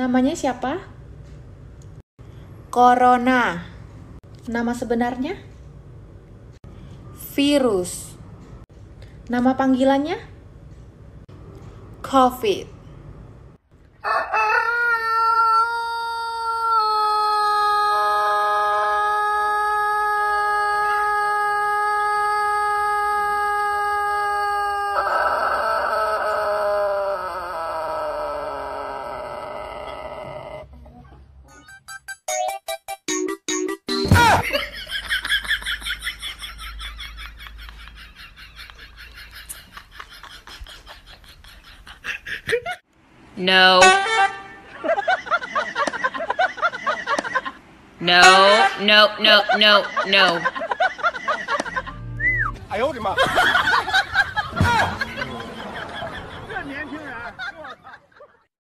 Namanya siapa? Corona. Nama sebenarnya? Virus. Nama panggilannya? COVID. No. No, no, no, no, no. I owed him up.